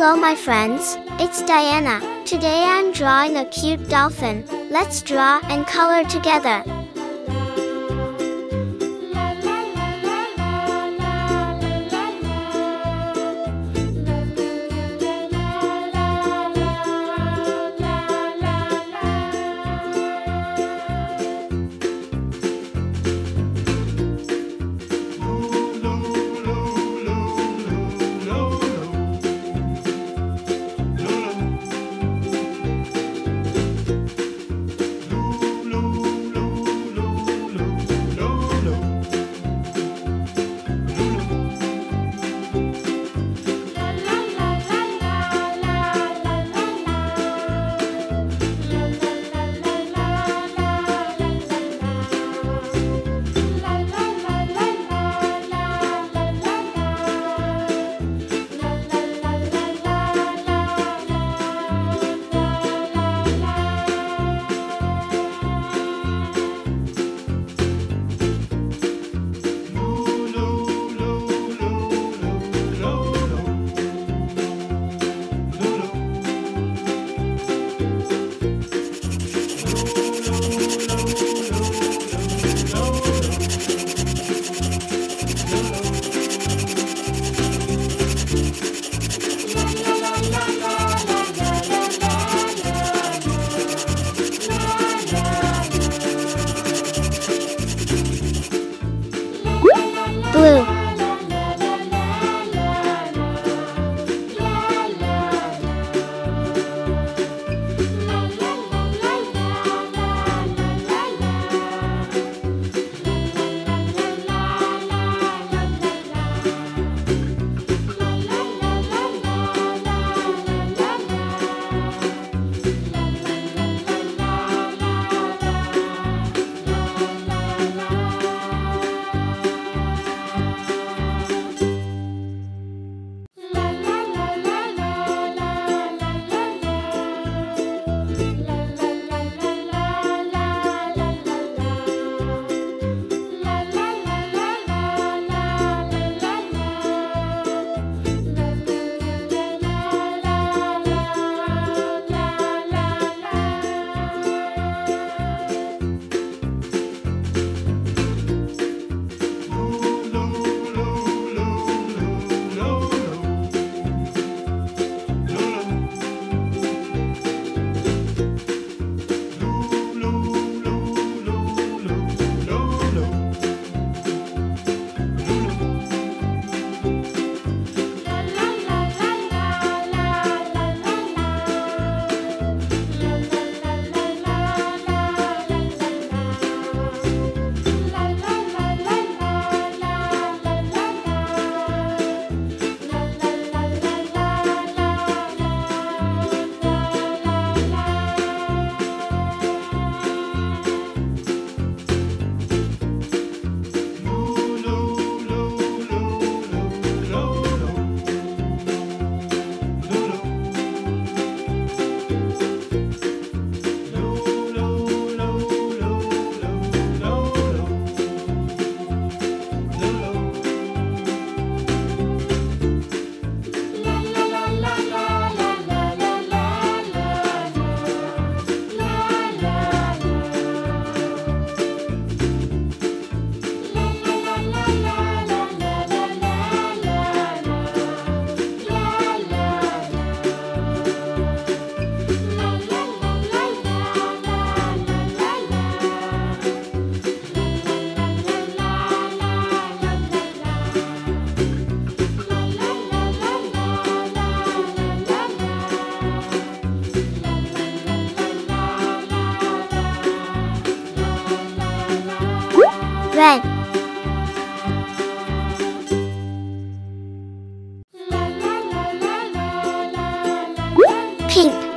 Hello my friends, it's Diana. Today I'm drawing a cute dolphin. Let's draw and color together. red. Pink.